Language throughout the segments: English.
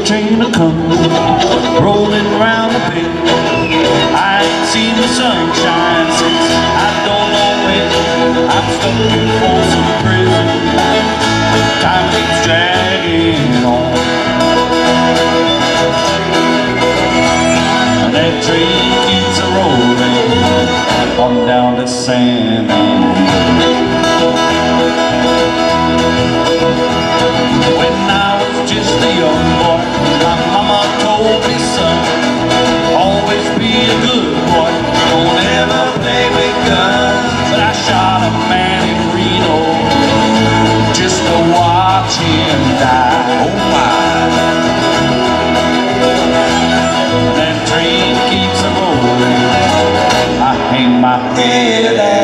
freight train a come rolling round the bend. I ain't seen the sunshine since I don't know when. I'm stuck in Folsom Prison. Time keeps dragging on. That train keeps a rolling on down to San my feelings.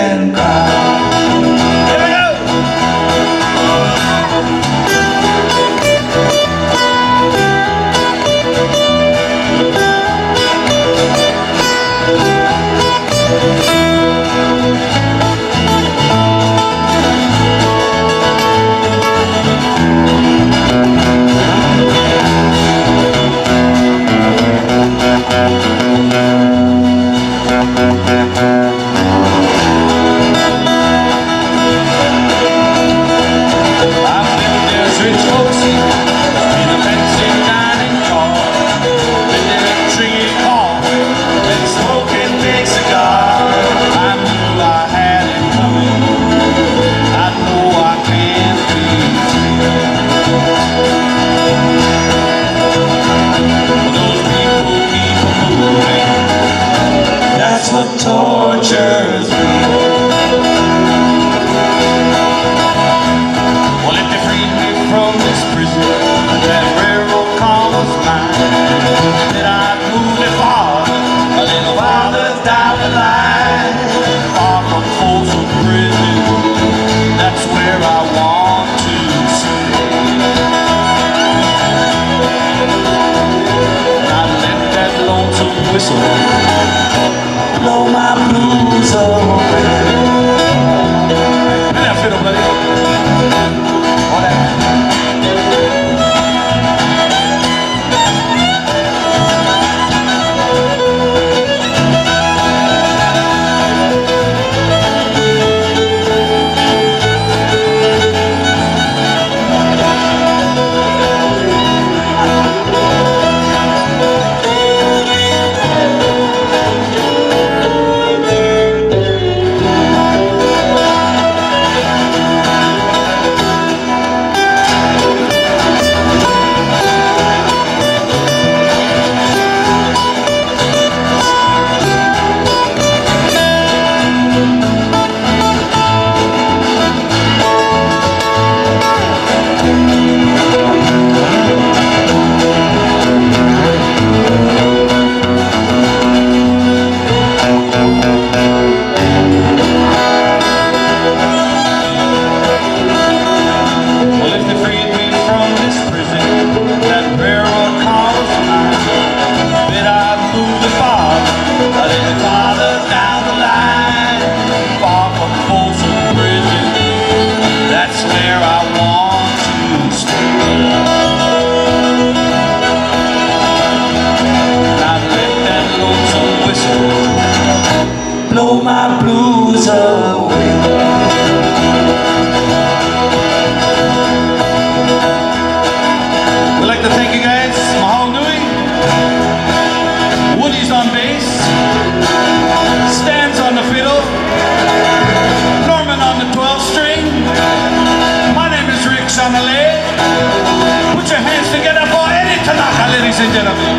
that's what tortures me. Well, if they freed me from this prison, that railroad car was mine. Then I'd move it farther, a little farther down the line. Far from Folsom Prison, that's where I want to stay. I left that lonesome whistle. blow my blues Hallelujah. ladies and gentlemen.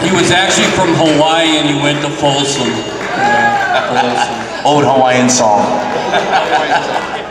He was actually from Hawaii and he went to Folsom. Yeah, Folsom. Old Hawaiian song. vergüenza.